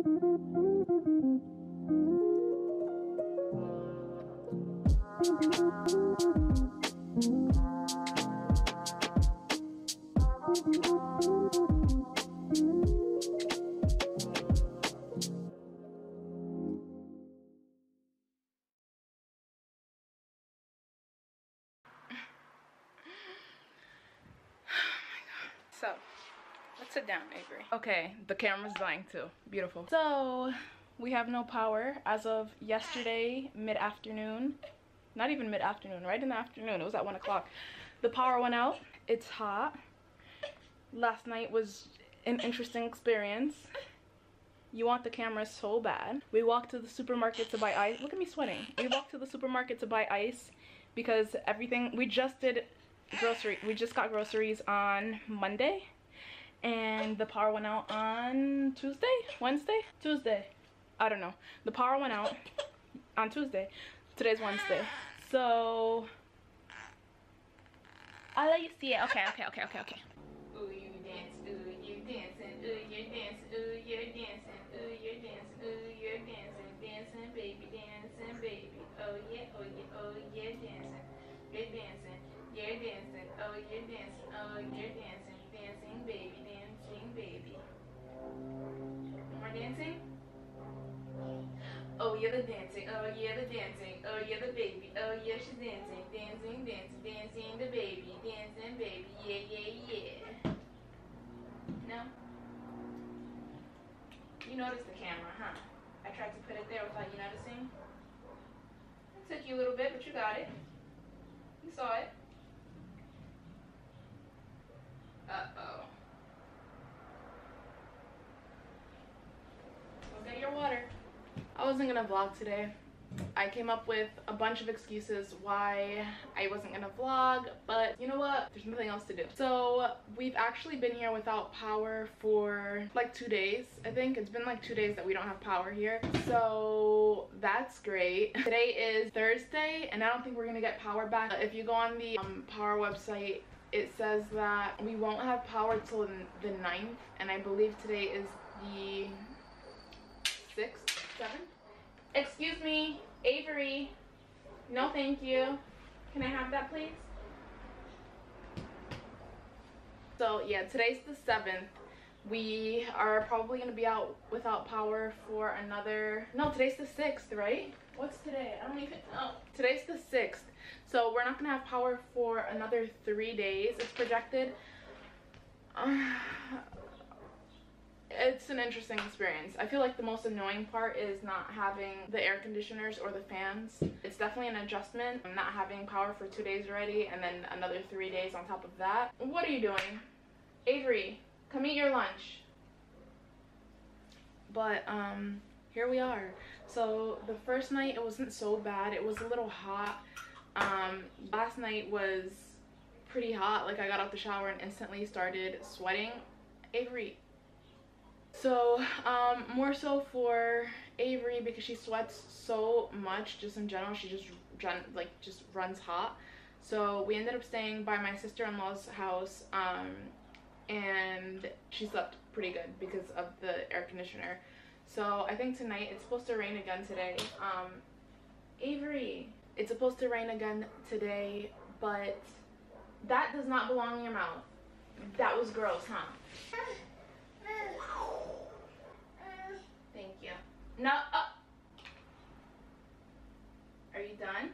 So, sit down, Avery. Okay, the camera's dying too. Beautiful. So, we have no power as of yesterday, mid-afternoon. Not even mid-afternoon, right in the afternoon. It was at 1 o'clock. The power went out. It's hot. Last night was an interesting experience. You want the camera so bad. We walked to the supermarket to buy ice. Look at me sweating. We walked to the supermarket to buy ice because everything, we just did grocery we just got groceries on monday and the power went out on tuesday wednesday? Tuesday. I don't know. The power went out on tuesday. Today's wednesday. So i'll let you see it. Okay okay okay okay okay. Ooh, you dance, ooh, you dancing, ooh, you're dancing, ooh, you're dancing, ooh, you're dancing, ooh, you're dancing, dancing, baby, dancing, baby. Oh yeah, oh yeah, oh yeah, dancing, you're dancing, you're dancing, oh, you're dancing, oh, you're dancing, dancing, baby, dancing, baby. More dancing? Oh, yeah, the dancing, oh, yeah, the dancing, oh, yeah, the baby, oh, yeah, she's dancing, dancing, dancing, dancing, the baby, dancing, baby, yeah, yeah, yeah. No? You noticed the camera, huh? I tried to put it there without you noticing. It took you a little bit, but you got it. You saw it. Uh-oh. Go get your water. I wasn't gonna vlog today. I came up with a bunch of excuses why I wasn't gonna vlog, but you know what? There's nothing else to do. So we've actually been here without power for like two days, I think. It's been like two days that we don't have power here. So that's great. Today is Thursday and I don't think we're gonna get power back. If you go on the um, power website, it says that we won't have power till the 9th and I believe today is the 6th, 7th? Excuse me, Avery. No, thank you. Can I have that, please? So, yeah, today's the 7th. We are probably going to be out without power for another... No, today's the 6th, right? What's today? I don't even know. Today's the 6th. So, we're not going to have power for another three days. It's projected. Uh, it's an interesting experience. I feel like the most annoying part is not having the air conditioners or the fans. It's definitely an adjustment. I'm not having power for two days already and then another three days on top of that. What are you doing? Avery, come eat your lunch. But um, here we are. So the first night it wasn't so bad. It was a little hot. Um, last night was pretty hot. Like I got out the shower and instantly started sweating. Avery, so um more so for avery because she sweats so much just in general she just like just runs hot. So we ended up staying by my sister-in-law's house um and she slept pretty good because of the air conditioner. So i think tonight it's supposed to rain again today. Um avery it's supposed to rain again today but that does not belong in your mouth. That was gross huh No. Uh. Are you done?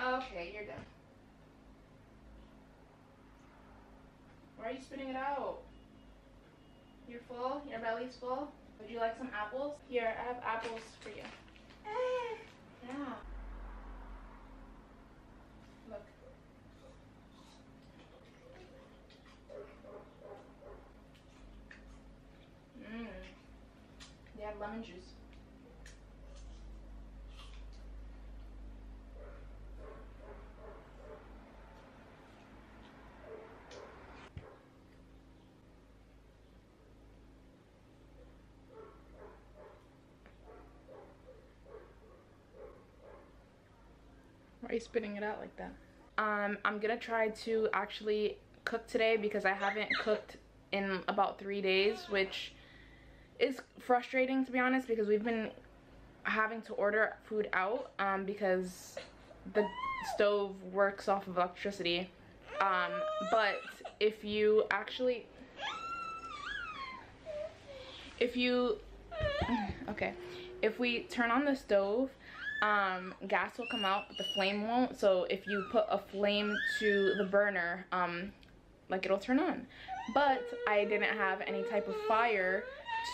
Okay, you're done. Why are you spitting it out? You're full? Your belly's full? Would you like some apples? Here, I have apples for you. Yeah. Look. Mmm. They have lemon juice. Why are you spitting it out like that? Um, I'm gonna try to actually cook today because I haven't cooked in about three days, which is frustrating to be honest because we've been having to order food out um, because the stove works off of electricity. Um, but if you actually, if you, okay, if we turn on the stove, um, gas will come out, but the flame won't. So if you put a flame to the burner, um, like it'll turn on. But I didn't have any type of fire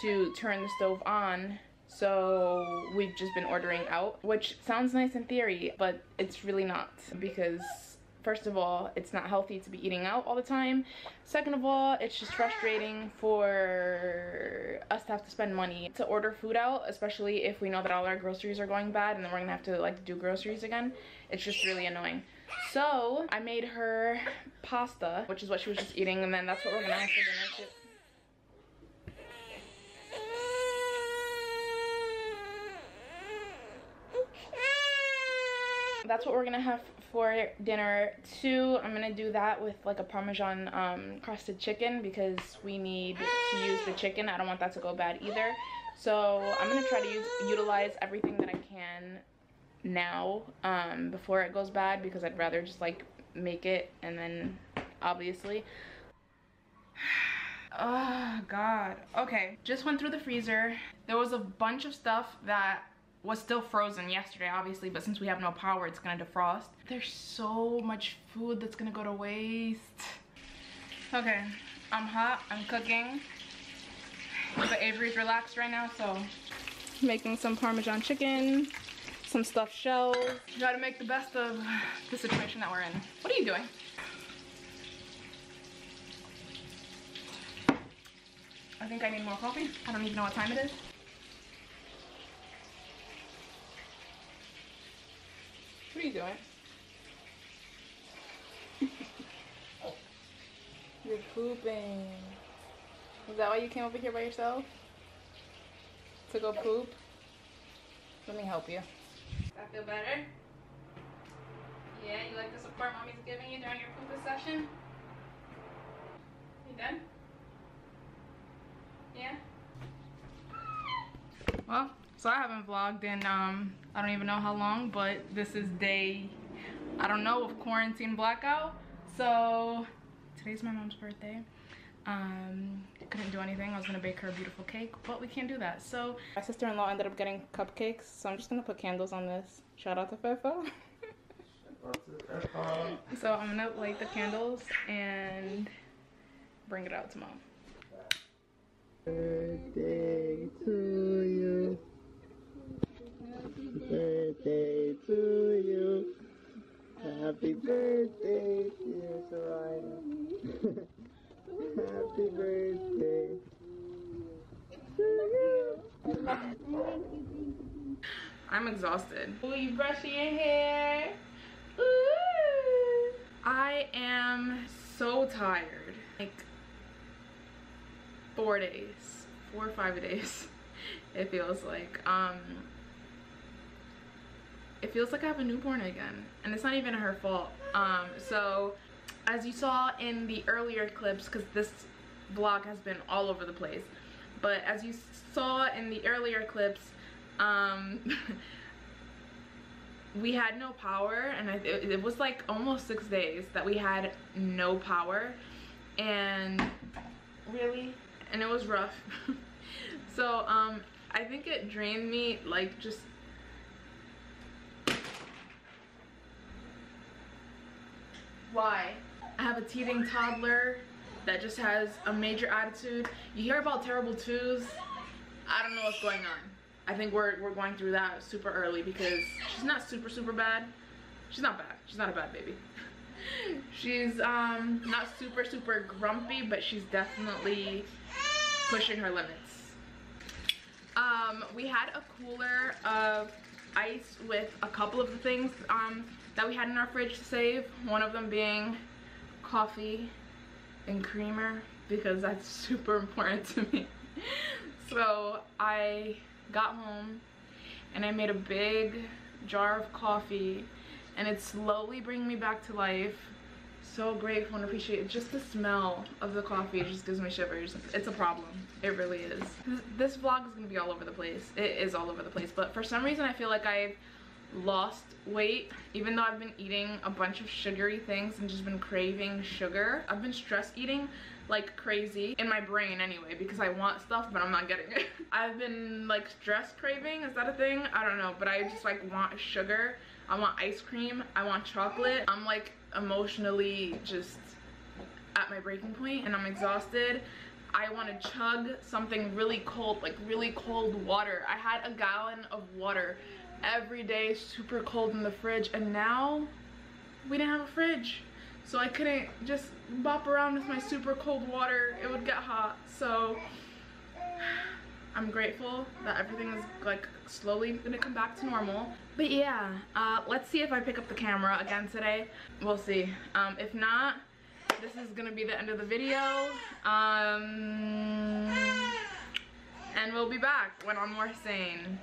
to turn the stove on so we've just been ordering out which sounds nice in theory but it's really not because first of all it's not healthy to be eating out all the time. Second of all it's just frustrating for us to have to spend money to order food out especially if we know that all our groceries are going bad and then we're gonna have to like do groceries again. It's just really annoying. So i made her pasta which is what she was just eating and then that's what we're gonna have for dinner too that's what we're gonna have for dinner. Too i'm gonna do that with like a parmesan um, crusted chicken because we need to use the chicken. I don't want that to go bad either. So i'm gonna try to use utilize everything that i can now um, before it goes bad because i'd rather just like make it and then obviously. Oh god. Okay. Just went through the freezer. There was a bunch of stuff that was still frozen yesterday obviously but since we have no power it's gonna defrost. There's so much food that's gonna go to waste. Okay i'm hot i'm cooking but avery's relaxed right now so. Making some parmesan chicken some stuffed shells. You gotta make the best of the situation that we're in. What are you doing? I think I need more coffee. I don't even know what time it is. What are you doing? You're pooping. Is that why you came over here by yourself? To go poop? Let me help you. That feel better? Yeah, you like the support mommy's giving you during your poop session? You done? Yeah? Well, so I haven't vlogged in um, I don't even know how long, but this is day, I don't know, of quarantine blackout. So today's my mom's birthday. Um, couldn't do anything. I was gonna bake her a beautiful cake, but we can't do that. So my sister-in-law ended up getting cupcakes, so I'm just gonna put candles on this. Shout out to Fefa. so I'm gonna light the candles and bring it out to mom. Birthday to you birthday to you. Happy birthday, dear Soraya. Happy birthday to you. I'm exhausted. Will you brushing your hair? Ooh. I am so tired. Like four days, four or five days, it feels like. Um, it feels like I have a newborn again and it's not even her fault. Um so as you saw in the earlier clips because this vlog has been all over the place but as you saw in the earlier clips um we had no power and I, it, it was like almost six days that we had no power and really? and it was rough. So um I think it drained me like just Why? I have a teething toddler that just has a major attitude. You hear about terrible twos. I don't know what's going on. I think we're, we're going through that super early because she's not super, super bad. She's not bad. She's not a bad baby. she's um, not super, super grumpy, but she's definitely pushing her limits. Um, we had a cooler of ice with a couple of the things um, that we had in our fridge to save. One of them being coffee and creamer because that's super important to me. so I got home and I made a big jar of coffee and it's slowly bringing me back to life. so grateful and appreciate it. just the smell of the coffee just gives me shivers. It's a problem. It really is. This vlog is gonna be all over the place. It is all over the place, but for some reason I feel like I've lost weight even though I've been eating a bunch of sugary things and just been craving sugar. I've been stress eating like crazy in my brain anyway because I want stuff but I'm not getting it. I've been like stress craving, is that a thing? I don't know, but I just like want sugar. I want ice cream, I want chocolate. I'm like emotionally just at my breaking point and I'm exhausted. I want to chug something really cold, like really cold water. I had a gallon of water every day, super cold in the fridge, and now we didn't have a fridge so I couldn't just bop around with my super cold water. It would get hot. So I'm grateful that everything is like slowly gonna come back to normal. But yeah, uh, let's see if I pick up the camera again today. We'll see. Um, if not, this is gonna be the end of the video. Um, and we'll be back when I'm more sane.